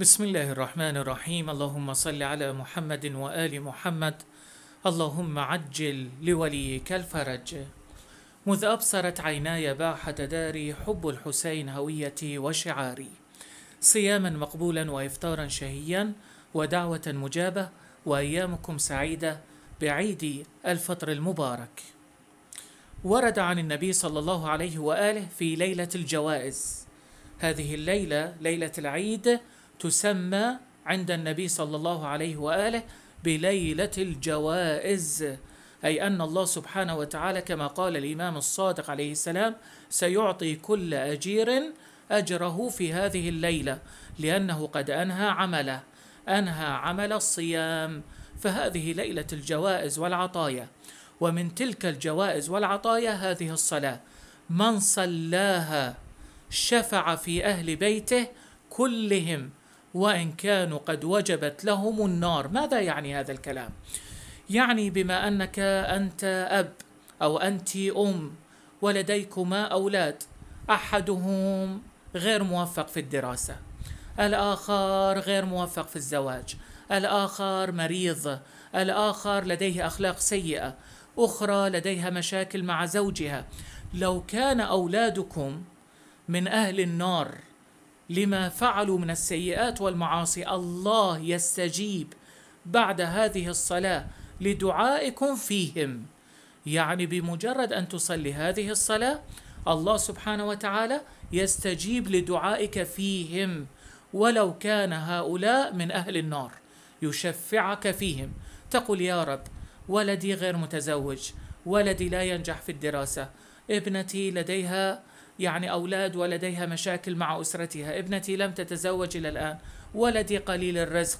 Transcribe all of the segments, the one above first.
بسم الله الرحمن الرحيم. اللهم صل على محمد وآل محمد. اللهم عجل لوليك الفرج. مذ أبصرت عيناي باحة داري حب الحسين هويتي وشعاري. صياما مقبولا وإفطارا شهيا ودعوة مجابة وأيامكم سعيدة بعيد الفطر المبارك. ورد عن النبي صلى الله عليه وآله في ليلة الجوائز. هذه الليلة ليلة العيد تسمى عند النبي صلى الله عليه وآله بليلة الجوائز أي أن الله سبحانه وتعالى كما قال الإمام الصادق عليه السلام سيعطي كل أجير أجره في هذه الليلة لأنه قد أنهى عمله أنهى عمل الصيام فهذه ليلة الجوائز والعطايا. ومن تلك الجوائز والعطايا هذه الصلاة من صلاها شفع في أهل بيته كلهم وإن كانوا قد وجبت لهم النار. ماذا يعني هذا الكلام؟ يعني بما أنك أنت أب أو أنت أم ولديكما أولاد أحدهم غير موفق في الدراسة الآخر غير موفق في الزواج الآخر مريض الآخر لديه أخلاق سيئة أخرى لديها مشاكل مع زوجها. لو كان أولادكم من أهل النار لما فعلوا من السيئات والمعاصي. الله يستجيب بعد هذه الصلاة لدعائكم فيهم. يعني بمجرد أن تصلي هذه الصلاة الله سبحانه وتعالى يستجيب لدعائك فيهم. ولو كان هؤلاء من أهل النار يشفعك فيهم. تقول يا رب ولدي غير متزوج ولدي لا ينجح في الدراسة ابنتي لديها يعني أولاد ولديها مشاكل مع أسرتها. ابنتي لم تتزوج إلى الآن. ولدي قليل الرزق.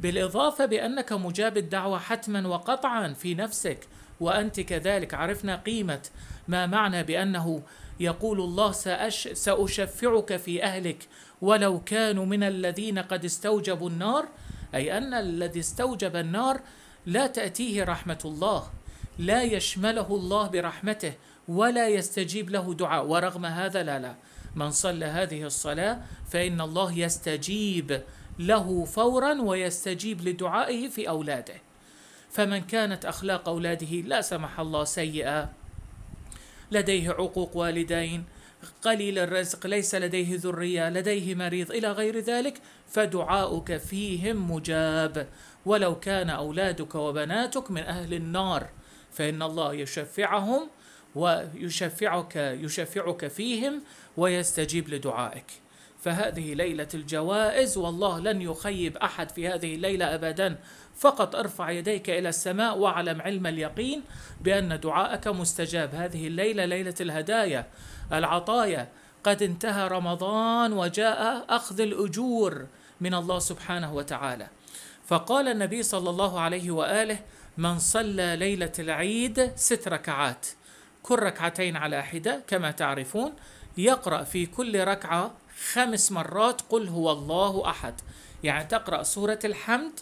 بالإضافة بأنك مجاب الدعوة حتما وقطعا في نفسك. وأنت كذلك عرفنا قيمة ما معنى بأنه يقول الله سأش سأشفعك في أهلك. ولو كانوا من الذين قد استوجبوا النار أي أن الذي استوجب النار لا تأتيه رحمة الله. لا يشمله الله برحمته ولا يستجيب له دعاء. ورغم هذا لا لا. من صلى هذه الصلاة فإن الله يستجيب له فورا ويستجيب لدعائه في أولاده. فمن كانت أخلاق أولاده لا سمح الله سيئة. لديه عقوق والدين قليل الرزق ليس لديه ذرية لديه مريض إلى غير ذلك فدعاؤك فيهم مجاب. ولو كان أولادك وبناتك من أهل النار. فإن الله يشفعهم ويشفعك يشفعك فيهم ويستجيب لدعائك. فهذه ليلة الجوائز والله لن يخيب أحد في هذه الليلة ابدا. فقط أرفع يديك إلى السماء واعلم علم اليقين بأن دعاءك مستجاب. هذه الليلة ليلة الهدايا العطايا. قد انتهى رمضان وجاء أخذ الأجور من الله سبحانه وتعالى. فقال النبي صلى الله عليه وآله من صلى ليلة العيد ست ركعات. كل ركعتين على حدة كما تعرفون يقرأ في كل ركعة خمس مرات قل هو الله أحد. يعني تقرأ سورة الحمد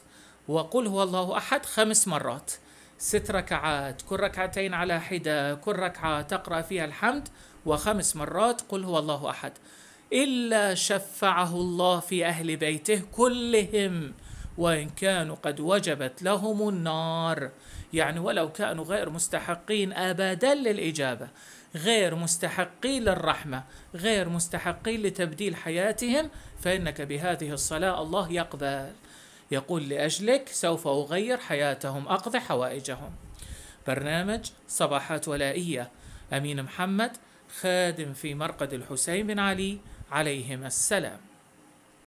وقل هو الله أحد خمس مرات. ست ركعات كل ركعتين على حدة كل ركعة تقرأ فيها الحمد وخمس مرات قل هو الله أحد. إلا شفعه الله في أهل بيته كلهم. وإن كانوا قد وجبت لهم النار. يعني ولو كانوا غير مستحقين ابدا للإجابة غير مستحقين للرحمة غير مستحقين لتبديل حياتهم فإنك بهذه الصلاة الله يقبل. يقول لأجلك سوف أغير حياتهم أقضي حوائجهم. برنامج صباحات ولائية. أمين محمد خادم في مرقد الحسين بن علي عليهما السلام.